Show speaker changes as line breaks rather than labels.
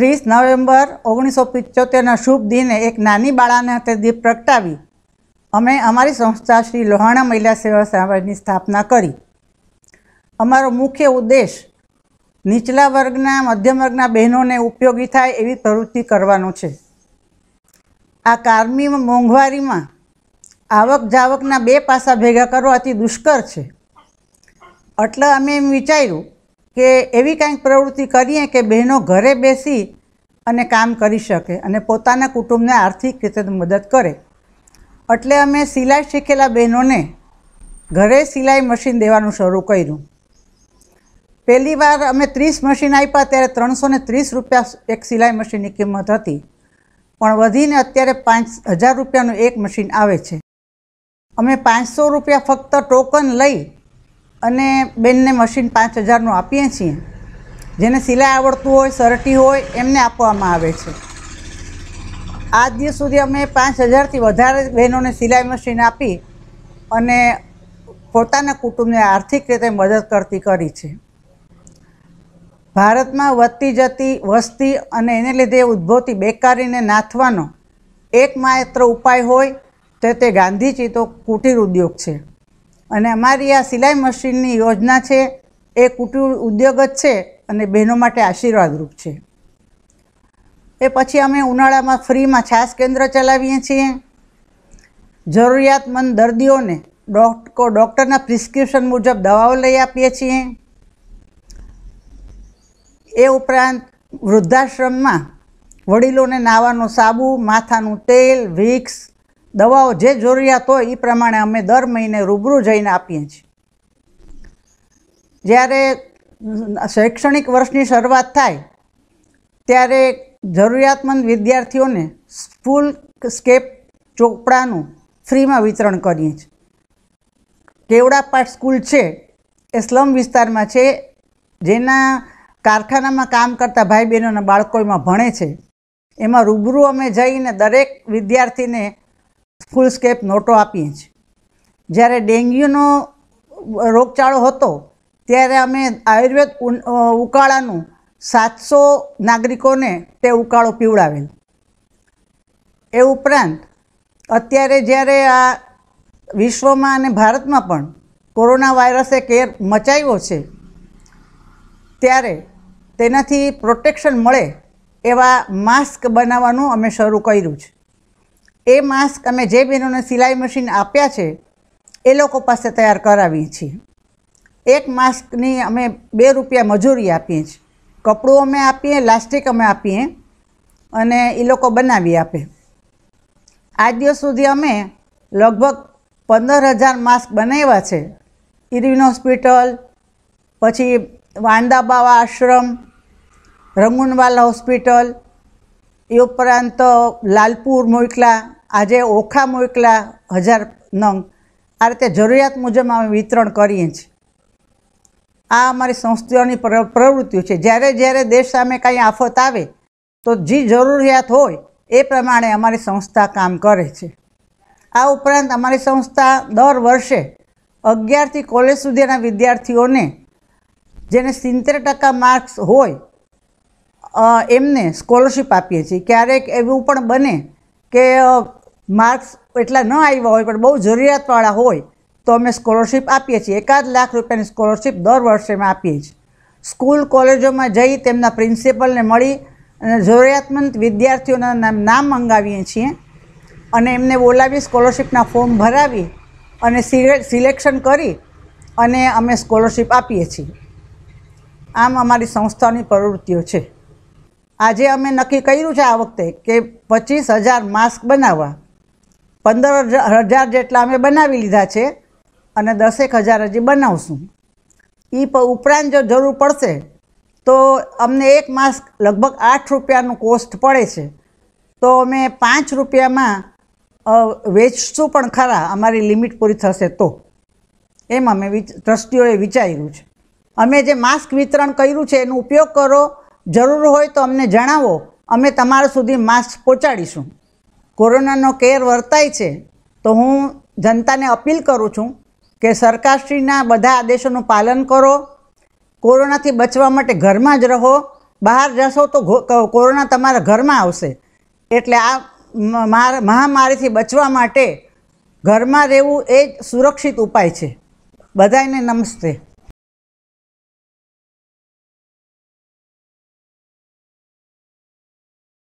ત્રીસ નવેમ્બર ઓગણીસો પિચોતેરના શુભ દિને એક નાની બાળાને હાથે દીપ પ્રગટાવી અમે અમારી સંસ્થા શ્રી લોહાણા મહિલા સેવા સમાજની સ્થાપના કરી. અમારો મુખ્ય ઉદ્દેશ નીચલા વર્ગના, મધ્યમ વર્ગના બહેનોને ઉપયોગી થાય એવી પ્રવૃત્તિ કરવાનો છે. આ કારમી મોંઘવારીમાં આવક જાવકના બે પાસા ભેગા કરવા અતિ દુષ્કર છે. એટલે અમે એમ વિચાર્યું કે એવી કાંઈક પ્રવૃત્તિ કરીએ કે બહેનો ઘરે બેસી અને કામ કરી શકે અને પોતાના કુટુંબને આર્થિક રીતે મદદ કરે. એટલે અમે સિલાઈ શીખેલા બહેનોને ઘરે સિલાઈ મશીન દેવાનું શરૂ કર્યું. પહેલી વાર અમે ત્રીસ મશીન આપ્યા ત્યારે ત્રણસો ને ત્રીસ રૂપિયા એક સિલાઈ મશીનની કિંમત હતી. પણ વધીને અત્યારે પાંચ હજાર રૂપિયાનું એક મશીન આવે છે. અમે પાંચસો રૂપિયા ફક્ત ટોકન લઈ અને બેનને મશીન પાંચ હજારનું આપીએ છીએ. જેને સિલાઈ આવડતું હોય, સરટી હોય, એમને આપવામાં આવે છે. આજ દિવસ સુધી અમે પાંચ હજારથી વધારે બહેનોને સિલાઈ મશીન આપી અને પોતાના કુટુંબને આર્થિક રીતે મદદ કરતી કરી છે. ભારતમાં વધતી જતી વસ્તી અને એને લીધે ઉદ્ભવતી બેકારીને નાથવાનો એકમાત્ર ઉપાય હોય, તો તે ગાંધીજી તો કુટીર ઉદ્યોગ છે. અને અમારી આ સિલાઈ મશીનની યોજના છે, એ કુટીર ઉદ્યોગ જ છે અને બહેનો માટે આશીર્વાદરૂપ છે. એ પછી અમે ઉનાળામાં ફ્રીમાં છાસ કેન્દ્ર ચલાવીએ છીએ. જરૂરિયાતમંદ દર્દીઓને ડોક્ટર ડૉક્ટરના પ્રિસ્ક્રિપ્શન મુજબ દવાઓ લઈ આપીએ છીએ. એ ઉપરાંત વૃદ્ધાશ્રમમાં વડીલોને નાવાનો સાબુ, માથાનું તેલ, વિક્સ દવાઓ જે જરૂરિયાત હોય એ પ્રમાણે અમે દર મહિને રૂબરૂ જઈને આપીએ છીએ. જ્યારે શૈક્ષણિક વર્ષની શરૂઆત થાય, ત્યારે જરૂરિયાતમંદ વિદ્યાર્થીઓને સ્કૂલ સ્કેપ ચોપડાનું ફ્રીમાં વિતરણ કરીએ છીએ. કેવડા પાઠ સ્કૂલ છે, એ સ્લમ વિસ્તારમાં છે, જેના કારખાનામાં કામ કરતા ભાઈ બહેનોના બાળકોમાં ભણે છે. એમાં રૂબરૂ અમે જઈને દરેક વિદ્યાર્થીને ફૂલ સ્કેપ નોટો આપીએ છીએ. જ્યારે ડેન્ગ્યુનો રોગચાળો હતો, ત્યારે અમે આયુર્વેદ ઉકાળાનું સાતસો નાગરિકોને તે ઉકાળો પીવડાવેલ. એ ઉપરાંત, અત્યારે જ્યારે આ વિશ્વમાં અને ભારતમાં પણ કોરોના વાયરસે કેર મચાવ્યો છે, ત્યારે તેનાથી પ્રોટેક્શન મળે એવા માસ્ક બનાવવાનું અમે શરૂ કર્યું છે. એ માસ્ક અમે જે બહેનોને સિલાઈ મશીન આપ્યા છે, એ લોકો પાસે તૈયાર કરાવીએ છીએ. એક માસ્કની અમે બે રૂપિયા મજૂરી આપીએ છીએ. કપડું અમે આપીએ, લાસ્ટિક અમે આપીએ અને એ લોકો બનાવી આપે. આજ દિવસ સુધી અમે લગભગ પંદર હજાર માસ્ક બનાવ્યા છે. ઇરવિન હોસ્પિટલ, પછી વાંદાબાવા આશ્રમ, રંગુનવાલા હોસ્પિટલ, એ ઉપરાંત લાલપુર મોકલા આજે ઓખા મોકલા હજાર નંગ. આ રીતે જરૂરિયાત મુજબ અમે વિતરણ કરીએ છીએ. આ અમારી સંસ્થાઓની પ્રવૃત્તિઓ છે. જ્યારે જ્યારે દેશ સામે કાંઈ આફત આવે, તો જે જરૂરિયાત હોય, એ પ્રમાણે અમારી સંસ્થા કામ કરે છે. આ ઉપરાંત અમારી સંસ્થા દર વર્ષે અગિયારથી કોલેજ સુધીના વિદ્યાર્થીઓને જેને સિત્તેર ટકા માર્ક્સ હોય એમને સ્કોલરશિપ આપીએ છીએ. ક્યારેક એવું પણ બને કે માર્ક્સ એટલા ન આવ્યા હોય, પણ બહુ જરૂરિયાતવાળા હોય, તો અમે સ્કોલરશિપ આપીએ છીએ. એકાદ લાખ રૂપિયાની સ્કોલરશિપ દર વર્ષે અમે આપીએ છીએ. સ્કૂલ, કોલેજોમાં જઈ તેમના પ્રિન્સિપલને મળી અને જરૂરિયાતમંદ વિદ્યાર્થીઓના નામ નામ મંગાવીએ છીએ અને એમને બોલાવી, સ્કોલરશિપના ફોર્મ ભરાવી અને સિલેક્શન કરી અને અમે સ્કોલરશિપ આપીએ છીએ. આમ અમારી સંસ્થાની પ્રવૃત્તિઓ છે. આજે અમે નક્કી કર્યું છે આ વખતે કે પચીસ હજાર માસ્ક બનાવવા. પંદર હજાર જેટલા અમે બનાવી લીધા છે અને દસેક હજાર હજી બનાવશું. એ ઉપરાંત જો જરૂર પડશે તો અમને એક માસ્ક લગભગ આઠ રૂપિયાનું કોસ્ટ પડે છે. તો અમે પાંચ રૂપિયામાં વેચશું પણ ખરા, અમારી લિમિટ પૂરી થશે તો. એમ અમે ટ્રસ્ટીઓએ વિચાર્યું છે. અમે જે માસ્ક વિતરણ કર્યું છે એનો ઉપયોગ કરો. જરૂર હોય તો અમને જણાવો. અમે તમારા સુધી માસ્ક પહોંચાડીશું. કોરોનાનો કેર વર્તાય છે, તો હું જનતાને અપીલ કરું છું કે સરકારશ્રીના બધા આદેશોનું પાલન કરો, કોરોનાથી બચવા માટે ઘરમાં જ રહો, બહાર જશો તો કોરોના તમારા ઘરમાં આવશે. એટલે આ મહામારીથી બચવા માટે ઘરમાં રહેવું એ જ સુરક્ષિત ઉપાય છે. બધાને નમસ્તે.